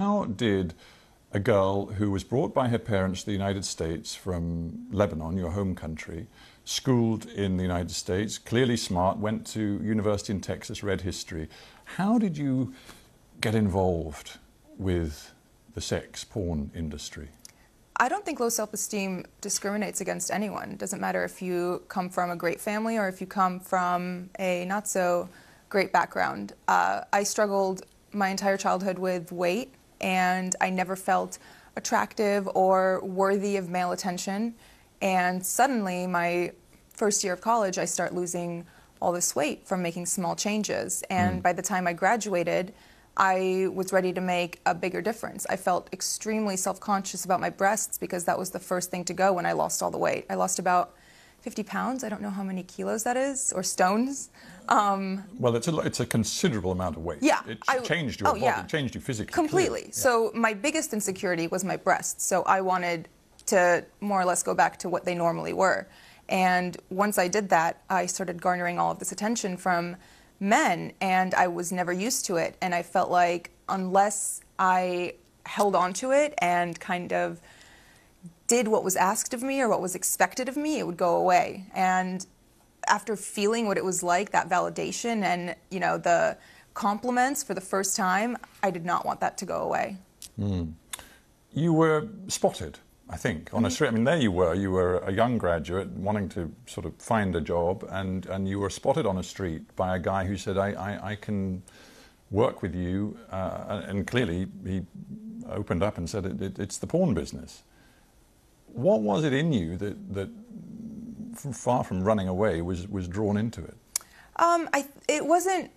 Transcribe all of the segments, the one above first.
How did a girl who was brought by her parents to the United States from Lebanon, your home country, schooled in the United States, clearly smart, went to university in Texas, read history. How did you get involved with the sex porn industry? I don't think low self-esteem discriminates against anyone. It doesn't matter if you come from a great family or if you come from a not so great background. Uh, I struggled my entire childhood with weight and I never felt attractive or worthy of male attention. And suddenly, my first year of college, I start losing all this weight from making small changes. And mm. by the time I graduated, I was ready to make a bigger difference. I felt extremely self conscious about my breasts because that was the first thing to go when I lost all the weight. I lost about 50 pounds. I don't know how many kilos that is, or stones. Um, well, it's a, it's a considerable amount of weight. Yeah. It I, changed your oh, body, yeah. changed you physically. Completely. Yeah. So my biggest insecurity was my breasts. So I wanted to more or less go back to what they normally were. And once I did that, I started garnering all of this attention from men, and I was never used to it. And I felt like unless I held on to it and kind of did what was asked of me or what was expected of me, it would go away. And after feeling what it was like, that validation and you know the compliments for the first time, I did not want that to go away. Mm. You were spotted, I think, on mm-hmm. a street. I mean, there you were. You were a young graduate wanting to sort of find a job, and, and you were spotted on a street by a guy who said, "I, I, I can work with you," uh, and clearly he opened up and said, it, it, "It's the porn business." What was it in you that that from far from running away, was, was drawn into it? Um, I, it wasn't,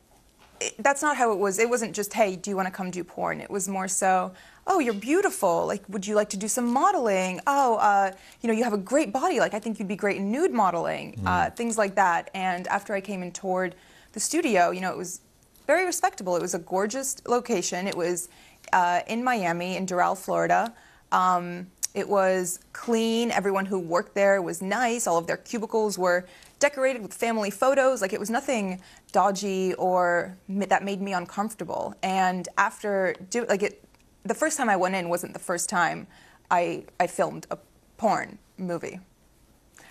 it, that's not how it was. It wasn't just, hey, do you want to come do porn? It was more so, oh, you're beautiful. Like, would you like to do some modeling? Oh, uh, you know, you have a great body. Like, I think you'd be great in nude modeling. Mm. Uh, things like that. And after I came and toured the studio, you know, it was very respectable. It was a gorgeous location. It was uh, in Miami, in Doral, Florida. Um, it was clean. Everyone who worked there was nice. All of their cubicles were decorated with family photos. Like it was nothing dodgy or that made me uncomfortable. And after do like it, the first time I went in wasn't the first time I I filmed a porn movie.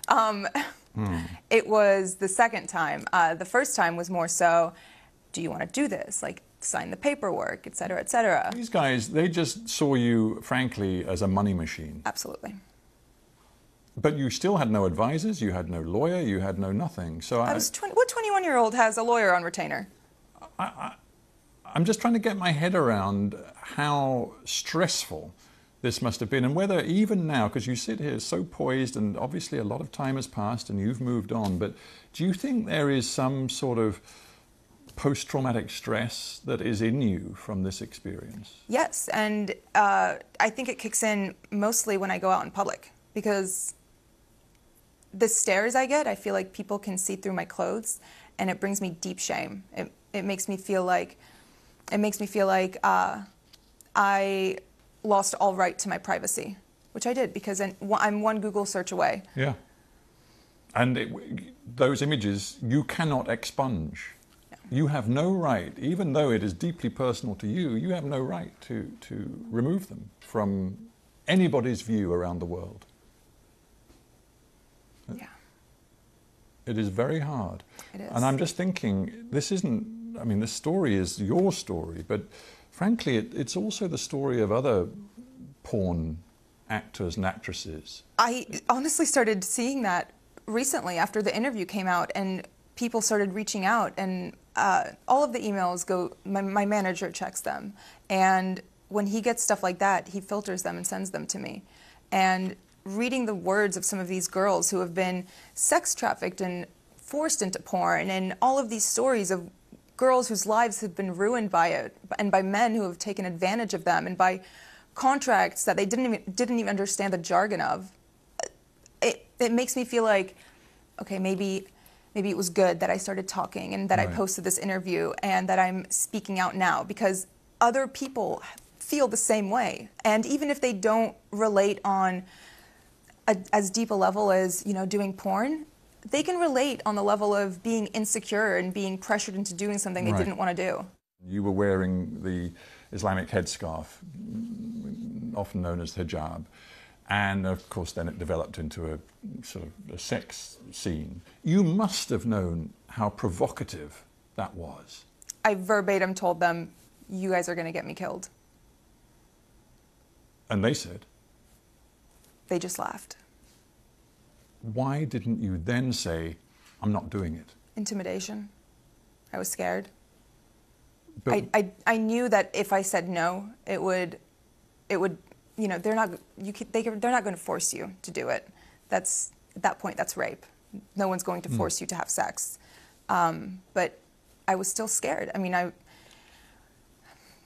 Um, hmm. It was the second time. Uh, the first time was more so, do you want to do this? Like sign the paperwork, et cetera, et cetera. These guys, they just saw you, frankly, as a money machine. Absolutely. But you still had no advisors, you had no lawyer, you had no nothing. So I, I was 20, what 21 year old has a lawyer on retainer? I, I, I'm just trying to get my head around how stressful this must have been, and whether even now, because you sit here so poised, and obviously a lot of time has passed and you've moved on, but do you think there is some sort of post traumatic stress that is in you from this experience? Yes, and uh, I think it kicks in mostly when I go out in public because the stares I get, I feel like people can see through my clothes, and it brings me deep shame. It, it makes me feel like it makes me feel like uh, I lost all right to my privacy, which I did because I'm one Google search away. Yeah. And it, those images you cannot expunge. You have no right, even though it is deeply personal to you, you have no right to, to remove them from anybody's view around the world. Yeah. It is very hard. It is. And I'm just thinking, this isn't, I mean, this story is your story, but frankly, it, it's also the story of other porn actors and actresses. I honestly started seeing that recently after the interview came out, and people started reaching out and uh, all of the emails go, my, my, manager checks them. And when he gets stuff like that, he filters them and sends them to me. And reading the words of some of these girls who have been sex trafficked and forced into porn, and all of these stories of girls whose lives have been ruined by it, and by men who have taken advantage of them, and by contracts that they didn't even, didn't even understand the jargon of, it, it makes me feel like, okay, maybe maybe it was good that I started talking and that right. I posted this interview and that I'm speaking out now because other people feel the same way. And even if they don't relate on a, as deep a level as, you know, doing porn, they can relate on the level of being insecure and being pressured into doing something they right. didn't want to do. You were wearing the Islamic headscarf, often known as hijab. And of course, then it developed into a sort of a sex scene. You must have known how provocative that was. I verbatim told them, "You guys are going to get me killed." And they said, They just laughed. Why didn't you then say, I'm not doing it? Intimidation. I was scared. But I, I, I knew that if I said no, it would, it would, you know, they're not, you could, they, they're not going to force you to do it. That's, at that point, that's rape. No one's going to force you to have sex. Um, but I was still scared. I mean, I,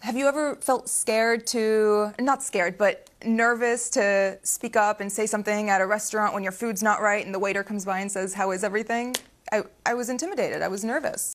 have you ever felt scared to, not scared, but nervous to speak up and say something at a restaurant when your food's not right and the waiter comes by and says, How is everything? I, I was intimidated. I was nervous.